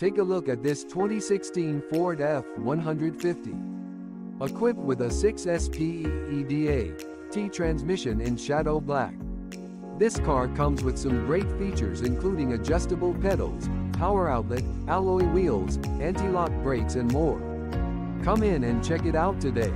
Take a look at this 2016 Ford F-150. Equipped with a 6-SPE T transmission in shadow black. This car comes with some great features including adjustable pedals, power outlet, alloy wheels, anti-lock brakes and more. Come in and check it out today.